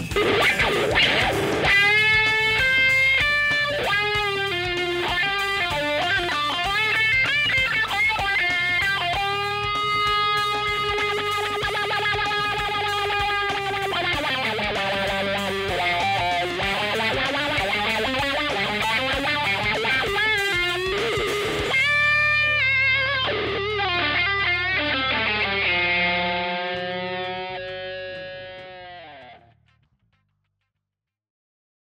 Wow.